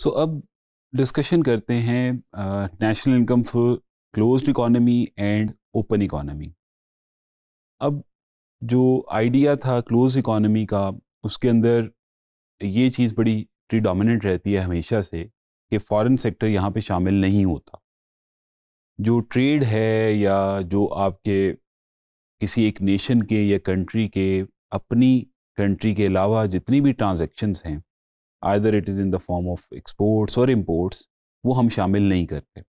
सो अब डिस्कशन करते हैं national income for closed economy and open economy अब जो आइडिया था क्लोज इकोनॉमी का, उसके अंदर ये चीज़ बड़ी प्रीडोमिनेंट रहती है हमेशा से कि फॉरेन सेक्टर यहाँ पे शामिल नहीं होता। जो ट्रेड है या जो आपके किसी एक नेशन के या कंट्री के, अपनी कंट्री के अलावा जितनी भी ट्रांजेक्शन्स हैं other it is in the form of exports और इम्पोर्ट्स वो हम शामिल नहीं करते।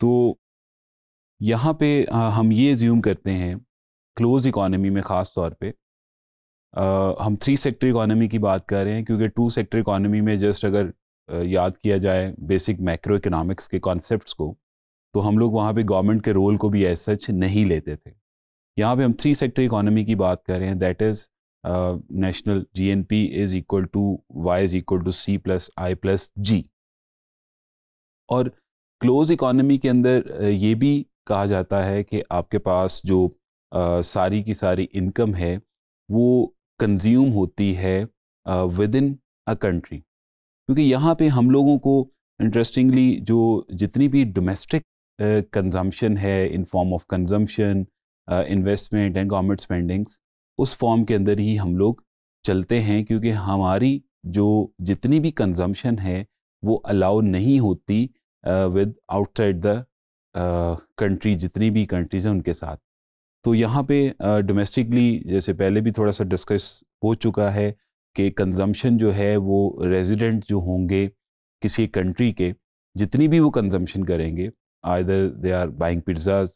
तो यहाँ पे हम ये ज्यूम करते हैं क्लोज इकोनॉमी में ख़ास तौर पे हम थ्री सेक्टर इकोनॉमी की बात कर रहे हैं, क्योंकि टू सेक्टर इकोनॉमी में जस्ट अगर याद किया जाए बेसिक मैक्रो इकोनॉमिक्स के कॉन्सेप्ट्स को तो हम लोग वहाँ पे गवर्नमेंट के रोल को भी एज सच नहीं लेते थे। यहाँ पे हम थ्री सेक्टर इकोनॉमी की बात कर रहे हैं that is national G N P is equal to Y is equal to C plus I plus G और क्लोज इकोनॉमी के अंदर uh, ये भी कहा जाता है कि आपके पास जो uh, सारी की सारी इनकम है वो कंज्यूम होती है विद इन अ कंट्री क्योंकि यहाँ पे हम लोगों को इंटरेस्टिंगली जो जितनी भी डोमेस्टिक कंजम्पशन uh, है in form of consumption investment and government spendings उस फॉर्म के अंदर ही हम लोग चलते हैं क्योंकि हमारी जो जितनी भी कंजम्पशन है वो अलाउ नहीं होती विद आउटसाइड द कंट्री जितनी भी कंट्रीज़ हैं उनके साथ। तो यहाँ पे डोमेस्टिकली uh, जैसे पहले भी थोड़ा सा डिस्कस हो चुका है कि कंजम्पशन जो है वो रेजिडेंट जो होंगे किसी कंट्री के जितनी भी वो कंजम्पशन करेंगे either they are buying pizzas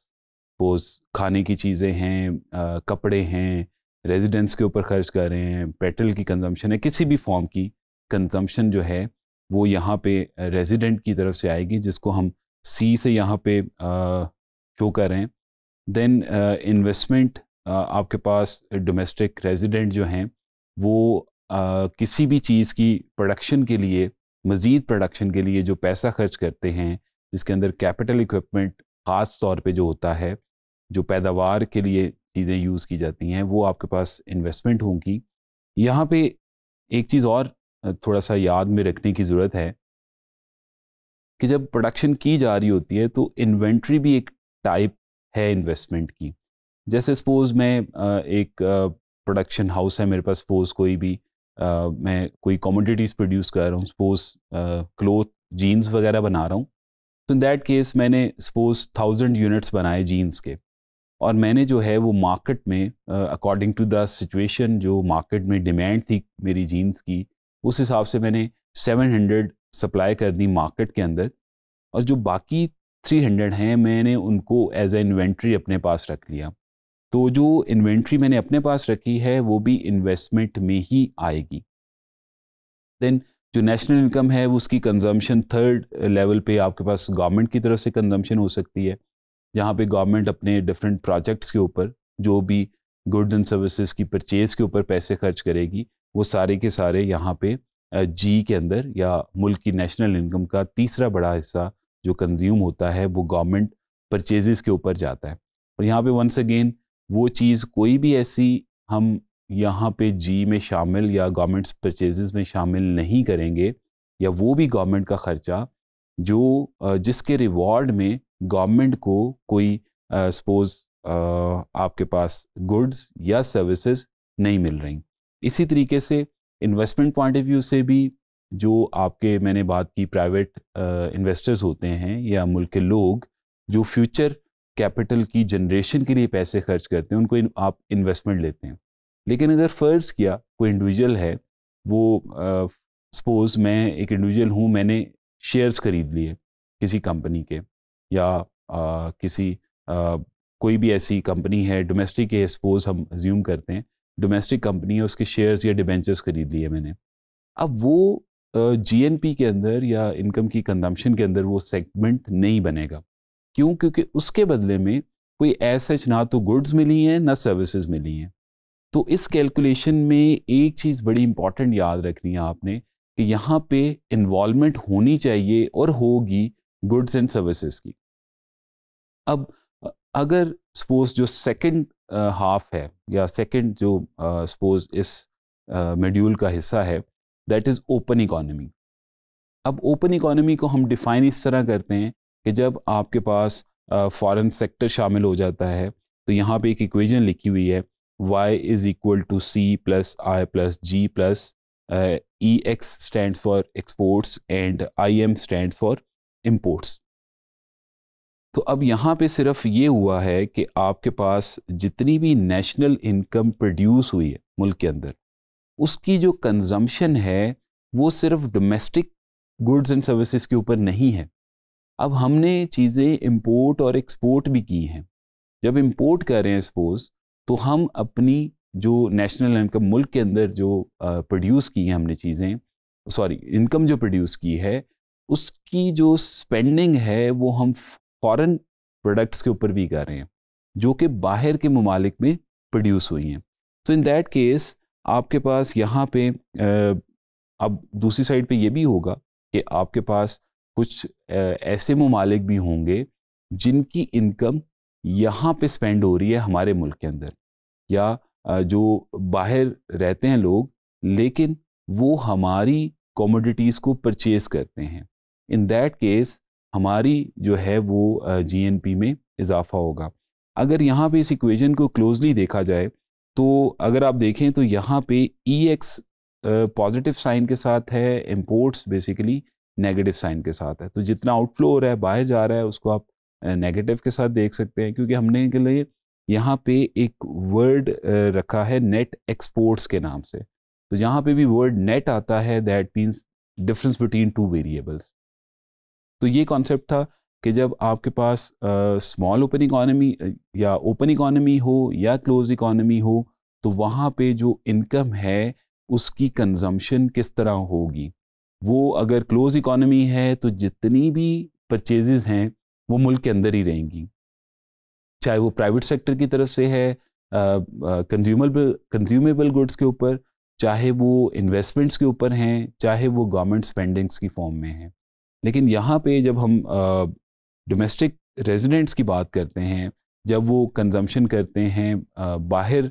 pose खाने की चीज़ें हैं कपड़े हैं रेजिडेंस के ऊपर खर्च कर रहे हैं पेट्रोल की कंजम्पशन है किसी भी फॉर्म की कंजम्पशन जो है वो यहाँ पे रेजिडेंट की तरफ़ से आएगी जिसको हम सी से यहाँ पे शो कर रहे हैं। देन इन्वेस्टमेंट आपके पास डोमेस्टिक रेजिडेंट जो हैं वो आ, किसी भी चीज़ की प्रोडक्शन के लिए मज़ीद प्रोडक्शन के लिए जो पैसा खर्च करते हैं जिसके अंदर कैपिटल इक्विपमेंट ख़ास तौर पे जो होता है जो पैदावार के लिए चीज़ें यूज़ की जाती हैं, वो आपके पास इन्वेस्टमेंट होंगी। यहाँ पे एक चीज़ और थोड़ा सा याद में रखने की ज़रूरत है कि जब प्रोडक्शन की जा रही होती है तो इन्वेंट्री भी एक टाइप है इन्वेस्टमेंट की। जैसे सपोज़ मैं एक प्रोडक्शन हाउस है मेरे पास सपोज़ कोई भी मैं कोई कमोडिटीज़ प्रोड्यूस कर रहा हूँ सपोज़ क्लोथ जीन्स वगैरह बना रहा हूँ तो इन दैट केस मैंने सपोज़ थाउज़ेंड यूनिट्स बनाए जीन्स के। और मैंने जो है वो मार्केट में अकॉर्डिंग टू द सिचुएशन जो मार्केट में डिमांड थी मेरी जीन्स की, उस हिसाब से मैंने 700 सप्लाई कर दी मार्केट के अंदर और जो बाकी 300 हैं मैंने उनको एज ए इन्वेंट्री अपने पास रख लिया। तो जो इन्वेंट्री मैंने अपने पास रखी है वो भी इन्वेस्टमेंट में ही आएगी। देन जो नेशनल इनकम है उसकी कंजम्पशन थर्ड लेवल पे आपके पास गवर्नमेंट की तरफ़ से कंजम्पशन हो सकती है। जहाँ पे गवर्नमेंट अपने डिफरेंट प्रोजेक्ट्स के ऊपर, जो भी गुड्स एंड सर्विसेज़ की परचेज़ के ऊपर पैसे खर्च करेगी, वो सारे के सारे यहाँ पे जी के अंदर या मुल्क की नेशनल इनकम का तीसरा बड़ा हिस्सा जो कंज्यूम होता है, वो गवर्नमेंट परचेज़ के ऊपर जाता है। और यहाँ पे वंस अगेन वो चीज़ कोई भी ऐसी हम यहाँ पे जी में शामिल या गवर्नमेंट परचेज़ में शामिल नहीं करेंगे, या वो भी गवर्नमेंट का ख़र्चा, जो जिसके रिवॉर्ड में गवर्नमेंट को कोई सपोज़ आपके पास गुड्स या सर्विसेज़ नहीं मिल रही। इसी तरीके से इन्वेस्टमेंट पॉइंट ऑफ़ व्यू से भी जो आपके मैंने बात की प्राइवेट इन्वेस्टर्स होते हैं या मुल्क के लोग जो फ्यूचर कैपिटल की जनरेशन के लिए पैसे खर्च करते हैं उनको इन, आप इन्वेस्टमेंट लेते हैं। लेकिन अगर फ़र्ज़ किया कोई इंडिविजुअल है वो सपोज़ मैं एक इंडिविजुअल हूँ मैंने शेयर्स खरीद लिए किसी कंपनी के। या आ, किसी आ, कोई भी ऐसी कंपनी है डोमेस्टिक है सपोज़ हम ज्यूम करते हैं डोमेस्टिक कंपनी है उसके शेयर्स या डिबेंचर्स खरीद लिए मैंने। अब वो जीएनपी के अंदर या इनकम की कंजम्पशन के अंदर वो सेगमेंट नहीं बनेगा। क्यों? क्योंकि उसके बदले में कोई ऐसा ना तो गुड्स मिली हैं ना सर्विसेज़ मिली हैं। तो इस कैलकुलेशन में एक चीज़ बड़ी इंपॉर्टेंट याद रखनी है आपने कि यहाँ पे इन्वॉलमेंट होनी चाहिए और होगी गुड्स एंड सर्विसेज़ की। अब, अगर सपोज़ जो सेकंड हाफ़ है, या सेकंड जो सपोज़ इस मेड्यूल का हिस्सा है दैट इज़ ओपन इकोनॉमी अब ओपन इकोनॉमी को हम डिफाइन इस तरह करते हैं कि जब आपके पास फॉरेन सेक्टर शामिल हो जाता है तो यहाँ पे एक इक्वेशन लिखी हुई है, y is equal to C plus I plus G plus E X stand for exports and I M stand for imports तो अब यहाँ पे सिर्फ़ ये हुआ है कि आपके पास जितनी भी नेशनल इनकम प्रोड्यूस हुई है मुल्क के अंदर, उसकी जो कंजम्पशन है, वो सिर्फ़ डोमेस्टिक गुड्स एंड सर्विसेज़ के ऊपर नहीं है। अब हमने चीज़ें इम्पोर्ट और एक्सपोर्ट भी की हैं। जब इम्पोर्ट कर रहे हैं सपोज़ तो हम अपनी जो नेशनल इनकम मुल्क के अंदर जो प्रोड्यूस की है हमने चीज़ें सॉरी इनकम जो प्रोड्यूस की है उसकी जो स्पेंडिंग है, वो हम फॉरेन प्रोडक्ट्स के ऊपर भी कर रहे हैं, जो कि बाहर के ममालिक में प्रोड्यूस हुई हैं। तो इन दैट केस आपके पास यहाँ पे अब दूसरी साइड पे ये भी होगा कि आपके पास कुछ ऐसे ममालिक भी होंगे, जिनकी इनकम यहाँ पे स्पेंड हो रही है हमारे मुल्क के अंदर। या जो बाहर रहते हैं लोग, लेकिन वो हमारी कॉमोडिटीज़ को परचेज करते हैं। इन दैट केस हमारी जो है वो जीएनपी में इजाफा होगा। अगर यहाँ पे इस इक्वेशन को क्लोजली देखा जाए तो अगर आप देखें तो यहाँ पे ई एक्स पॉजिटिव साइन के साथ है इम्पोर्ट्स बेसिकली नेगेटिव साइन के साथ है। तो जितना आउटफ्लो हो रहा है, बाहर जा रहा है, उसको आप नेगेटिव के साथ देख सकते हैं, क्योंकि हमने के लिए यहाँ पे एक वर्ड रखा है नेट एक्सपोर्ट्स के नाम से। तो यहाँ पे भी वर्ड नेट आता है that means difference between two variables तो ये कॉन्सेप्ट था कि जब आपके पास स्मॉल ओपन इकोनॉमी या ओपन इकोनॉमी हो या क्लोज इकोनॉमी हो तो वहाँ पे जो इनकम है, उसकी कंजम्पशन किस तरह होगी? वो अगर क्लोज इकोनॉमी है तो जितनी भी परचेजेस हैं, वो मुल्क के अंदर ही रहेंगी। चाहे वो प्राइवेट सेक्टर की तरफ़ से है कंज्यूमर कंज्यूमेबल गुड्स के ऊपर, चाहे वो इन्वेस्टमेंट्स के ऊपर हैं, चाहे वो गवर्नमेंट स्पेंडिंग्स की फॉर्म में हैं। लेकिन यहाँ पे जब हम डोमेस्टिक रेजिडेंट्स की बात करते हैं, जब वो कंजम्पशन करते हैं बाहर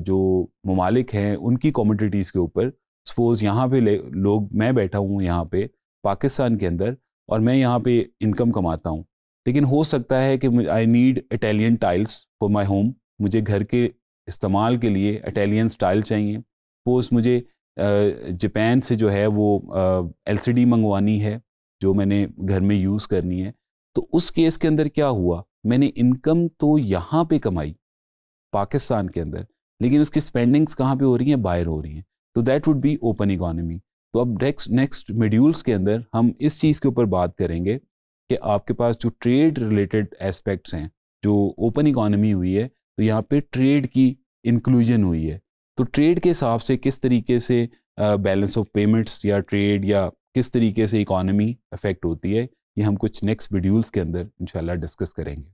जो ममालिक हैं, उनकी कमोडिटीज़ के ऊपर सपोज़ यहाँ पे लोग, मैं बैठा हूँ यहाँ पे, पाकिस्तान के अंदर, और मैं यहाँ पे इनकम कमाता हूँ। लेकिन हो सकता है कि I need Italian tiles for my home मुझे घर के इस्तेमाल के लिए इटालियन स्टाइल चाहिए। सपोज़ मुझे जापान से जो है वो एलसीडी मंगवानी है जो मैंने घर में यूज़ करनी है तो उस केस के अंदर क्या हुआ? मैंने इनकम तो यहाँ पे कमाई, पाकिस्तान के अंदर, लेकिन उसकी स्पेंडिंग्स कहाँ पे हो रही हैं? बाहर हो रही हैं। तो that would be open economy तो अब नेक्स्ट नेक्स्ट मॉड्यूल्स के अंदर हम इस चीज़ के ऊपर बात करेंगे कि आपके पास जो ट्रेड रिलेटेड एस्पेक्ट्स हैं, जो ओपन इकोनॉमी हुई है तो यहाँ पे ट्रेड की इंक्लूजन हुई है। तो ट्रेड के हिसाब से किस तरीके से बैलेंस ऑफ़ पेमेंट्स या ट्रेड या किस तरीके से इकॉनमी अफेक्ट होती है, ये हम कुछ नेक्स्ट वीडियोज़ के अंदर इंशाल्लाह डिस्कस करेंगे।